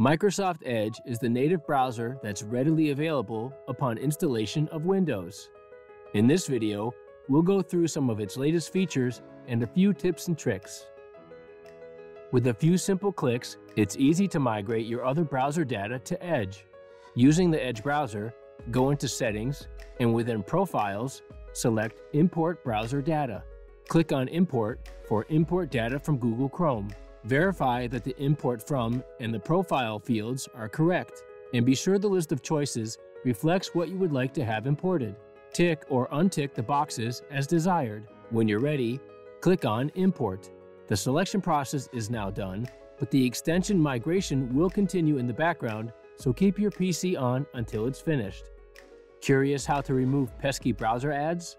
Microsoft Edge is the native browser that's readily available upon installation of Windows. In this video, we'll go through some of its latest features and a few tips and tricks. With a few simple clicks, it's easy to migrate your other browser data to Edge. Using the Edge browser, go into Settings, and within Profiles, select Import Browser Data. Click on Import for import data from Google Chrome. Verify that the import from and the profile fields are correct, and be sure the list of choices reflects what you would like to have imported. Tick or untick the boxes as desired. When you're ready, click on Import. The selection process is now done, but the extension migration will continue in the background, so keep your PC on until it's finished. Curious how to remove pesky browser ads?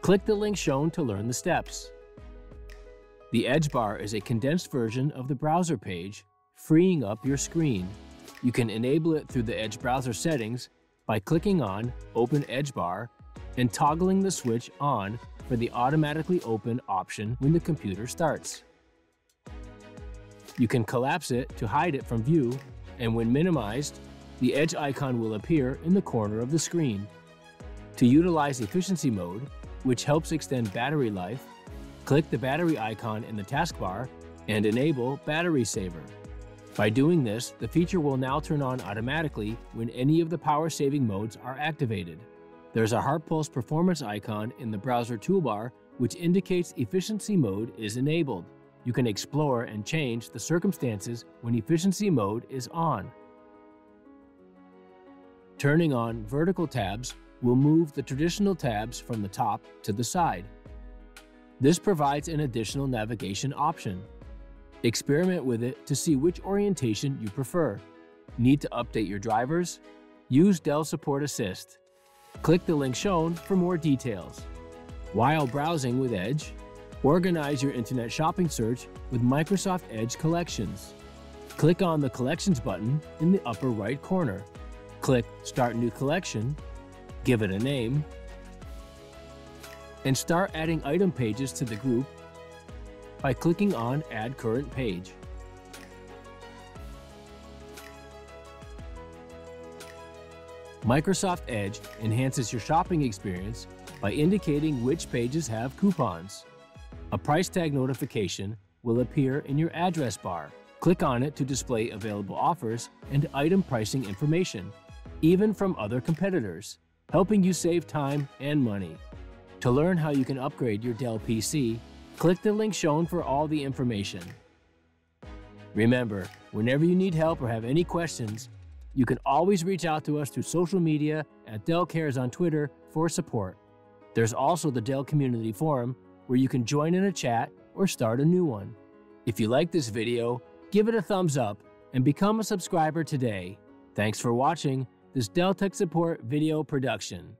Click the link shown to learn the steps. The Edge bar is a condensed version of the browser page, freeing up your screen. You can enable it through the Edge browser settings by clicking on Open Edge bar and toggling the switch on for the automatically open option when the computer starts. You can collapse it to hide it from view, and when minimized, the Edge icon will appear in the corner of the screen. To utilize efficiency mode, which helps extend battery life, Click the battery icon in the taskbar and enable Battery Saver. By doing this, the feature will now turn on automatically when any of the power saving modes are activated. There's a heart pulse performance icon in the browser toolbar which indicates efficiency mode is enabled. You can explore and change the circumstances when efficiency mode is on. Turning on vertical tabs will move the traditional tabs from the top to the side. This provides an additional navigation option. Experiment with it to see which orientation you prefer. Need to update your drivers? Use Dell Support Assist. Click the link shown for more details. While browsing with Edge, organize your internet shopping search with Microsoft Edge Collections. Click on the Collections button in the upper right corner. Click Start New Collection, give it a name, and start adding item pages to the group by clicking on Add Current Page. Microsoft Edge enhances your shopping experience by indicating which pages have coupons. A price tag notification will appear in your address bar. Click on it to display available offers and item pricing information, even from other competitors, helping you save time and money. To learn how you can upgrade your Dell PC, click the link shown for all the information. Remember, whenever you need help or have any questions, you can always reach out to us through social media at Dell Cares on Twitter for support. There's also the Dell Community Forum where you can join in a chat or start a new one. If you like this video, give it a thumbs up and become a subscriber today. Thanks for watching this Dell Tech Support video production.